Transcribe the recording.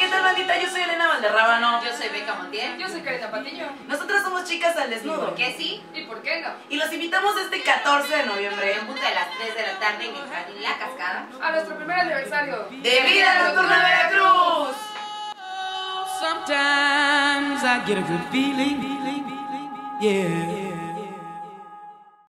¿qué tal bandita? Yo soy Elena Valderrábano. Yo soy Beca Montiel. Yo soy Karina Patiño. Nosotras somos chicas al desnudo. ¿Por qué sí? ¿Y por qué no? Y los invitamos este 14 de noviembre En punto de las 3 de la tarde en el Jardín La Cascada. A nuestro primer aniversario. de Vida Nocturna Veracruz. Sometimes I get a good feeling, yeah.